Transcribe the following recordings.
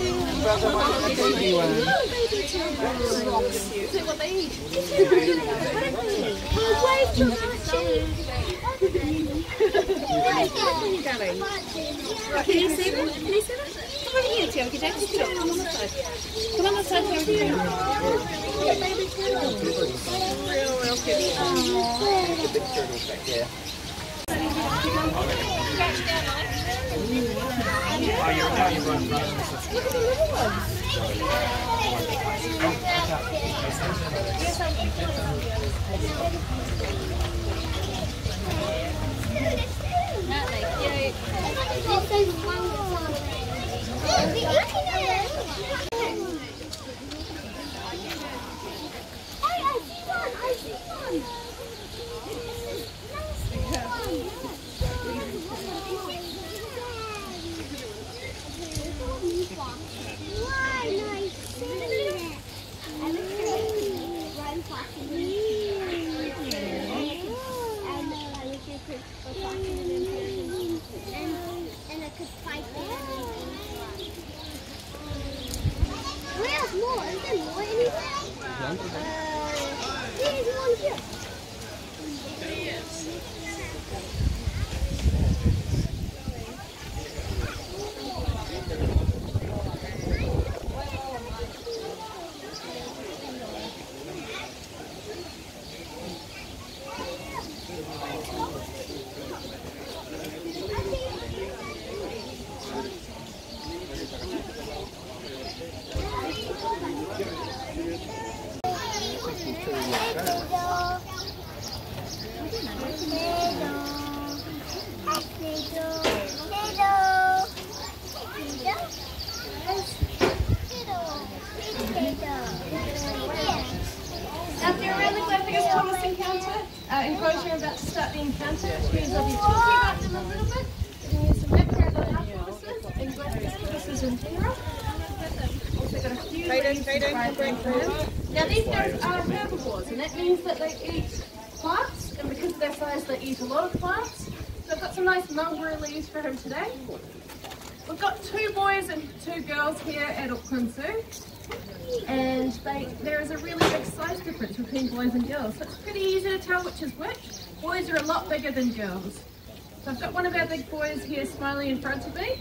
baby one. See what they eat. Can you see them? Can you see them? Come over here, Tiago. Get down. Sit up. Come on this side. Come on this side, Tiago. Real, real cute. Big turtles back there. Look at the little ones. And I could fight them. Where's more? Is there more anywhere? Uh, there's Thomas encounter, uh, enclosure you're about to start the encounter, which means I'll be talking about them a little bit, giving you some background on our tortoises and grass tortoises in general. Also got a few reasons to. Now these guys are herbivores, and that means that they eat plants, and because of their size, they eat a lot of plants. So I've got some nice mulberry leaves for him today. We've got two boys and two girls here at Auckland and they, there is a really big size difference between boys and girls. So it's pretty easy to tell which is which. Boys are a lot bigger than girls. So I've got one of our big boys here smiling in front of me.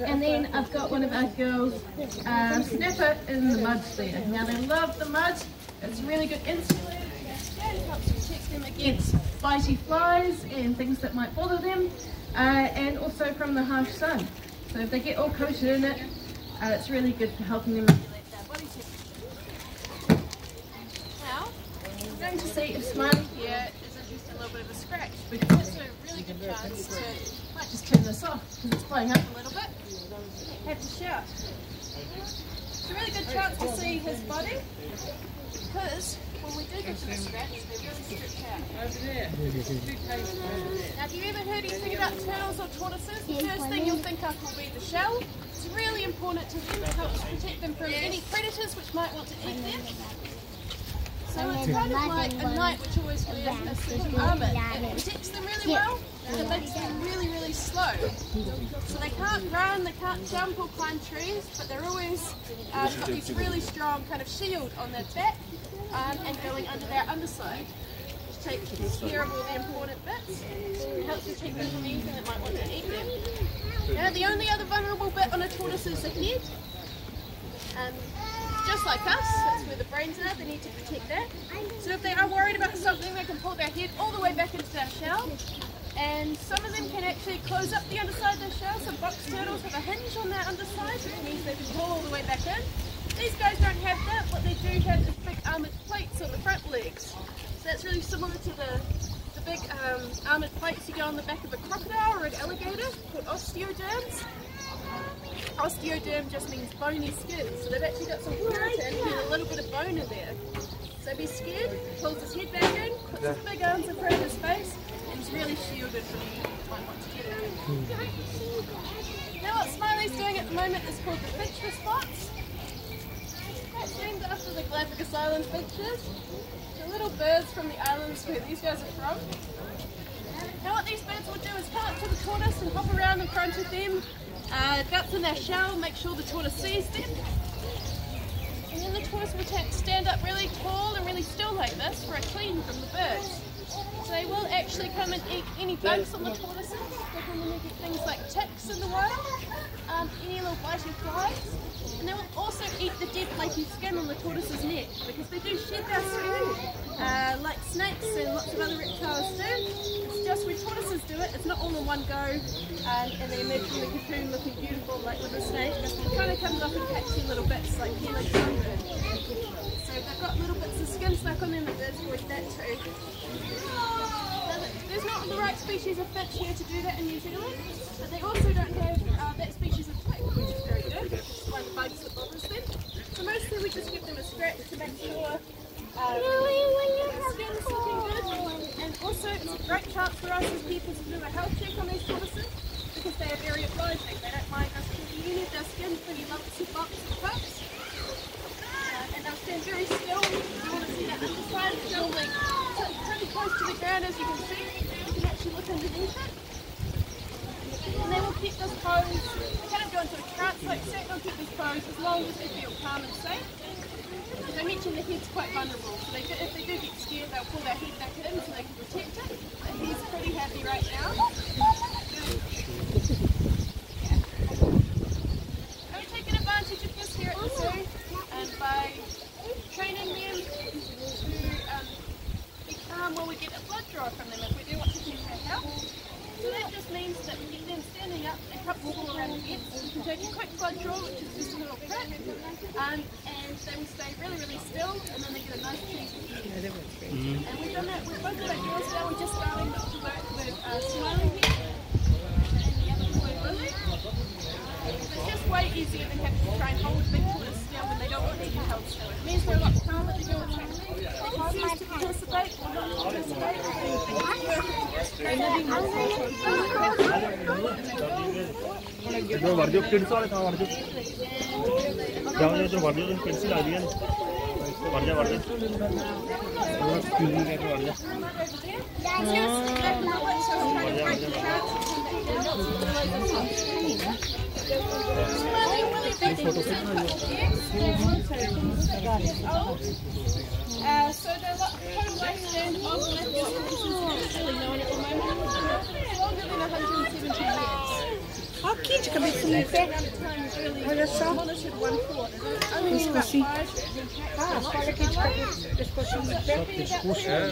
And then I've got one of our girls, uh, Snapper, in the mud there. Now they love the mud. It's really good insulator. It helps protect them against bitey flies and things that might bother them. Uh, and also from the harsh sun. So if they get all coated in it, uh, it's really good for helping them regulate their body temperature. Now, I'm going to see if Smiley here isn't just a little bit of a scratch, because there's a really good chance to, might just turn this off, because it's blowing up a little bit. Have to shout. It's a really good chance to see his body, because out. Now, have you ever heard anything about turtles or tortoises? The first thing you'll think of will be the shell. It's really important to them. It helps protect them from any predators which might want to eat them. So it's kind of like a knight which always wears a suit of armour. It protects them really well, and it makes them really, really slow. So they can't run, they can't jump or climb trees, but they're always uh, got this really strong kind of shield on their back um, and going under their underside take care of all the important bits. It helps protect them from anything that might want to eat them. Now, the only other vulnerable bit on a tortoise is the head. Um, just like us, that's where the brains are, they need to protect that. So if they are worried about something, they can pull their head all the way back into their shell. And some of them can actually close up the underside of their shell. So box turtles have a hinge on their underside, which means they can pull all the way back in. These guys don't have that. What they do have is big armoured plates on the front legs. So that's really similar to the, the big um, armoured plates you get on the back of a crocodile or an alligator called osteoderms. Osteoderm just means bony skin, so they've actually got some keratin and a little bit of bone in there. So be scared, pulls his head back in, puts his big arms in front of his face, and he's really shielded from anything that to get him. Now what Smiley's doing at the moment is called the finch response. That's named after the Galapagos Island finches, the little birds from the islands where these guys are from. Now what these birds will do is come up to the tortoise and hop around in front of them Uh, in their shell, make sure the tortoise sees them. And then the tortoise will stand up really tall and really still like this for a clean from the birds. So they will actually come and eat any bugs on the tortoises. They come and eat things like ticks in the wild, um, any little biting flies. And they will also eat the dead flaky skin on the tortoise's neck because they do shed their skin, uh, like snakes and lots of other reptiles do. It's just when tortoises do it, it's not all in one go um, and they emerge from the cocoon looking beautiful like with a snake. It kind of comes off in patchy little bits like yellow sunburn. So they've got little bits of skin stuck on them and birds avoid that too. There's not the right species of finch here to do that in New Zealand, but they also don't have uh, that species of tick, which is very the. So mostly we just give them a scratch to make sure um, their skin's looking good. And also it's a great chance for us as people to do a health check on these tortoises because they are very obliging. They don't mind us of their skin for any lumps and bumps and cuts. Uh, and they'll stand very still. You want to see that underside still, like pretty close to the ground as you can see. You can actually look underneath it. And they will keep this pose, they kind of go into a this pose as long as they feel calm and safe. As I mentioned, the head's quite vulnerable, so they do, if they do get scared, they'll pull their head back in so they can protect it. But he's pretty happy right now. I'm taking advantage of this here at the zoo, and by training them to um, be calm while we get a blood draw from them if we do want to keep their health. So that just means that we get them standing up and comfortable around the bed. We can take a quick blood draw, which is just a little prick, um, and they will stay really, really still, and then they get a nice cheese to eat. And we've done that with both of our girls now. We're just जो वर्जो kids वाले था वर्जो जाओ ये जो वर्जो जो kids ला दिया वर्जा वर्जा वर्जा वर्जा photo uh, so the homeland land of Olha o kit, cabecinha em pé. Olha só. Pescocinho. Ah, olha aqui de cabeça. Pescocinho em pé. Pescoço. É.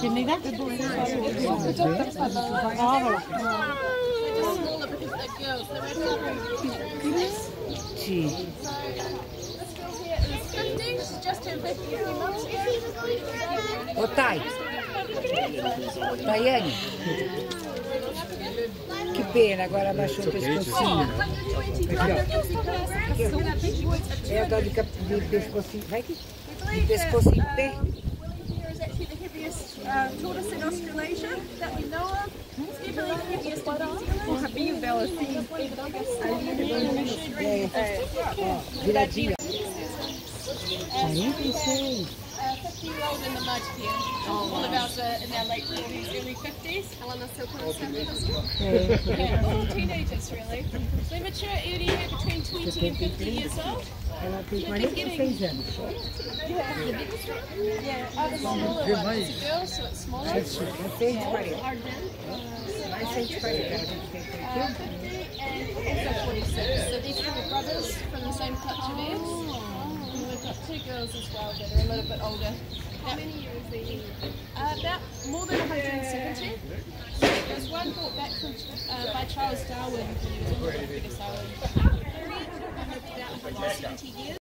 ਕਿੰਨੇ ਦਾ? ਆਹ ਵਾਲਾ। just smaller because they're girls. They're only ਜੀ This girl here is Que pena, agora abaixou o pescocinho. 120 grams because É a dor de, de pescocinho. Vai aqui. that pescocinho uh, pé. Willie here is actually the heaviest uh, tortoise in Australasia that we know of. It's definitely the heaviest in New Zealand. Rabinho dela assim. Viradinha. 46. 50 year old in the mud here. All of ours are in their late 40s, early 50s. Ela nasceu com Yeah, all teenagers really. They mature anywhere between 20 and 50 years old. Ela tem 46 anos. Yeah, uh, the smaller one. It's a girl, so it's smaller. É 140. Mais 140 ela tem que. Uh, 50 and also 46. So these are the brothers from the same clutch of eggs. And we've got two girls as well that are a little bit older. How many years are you? Uh, about more than 170. So there's one brought back from, uh, by Charles Darwin when he was on the British Island. About 170 years.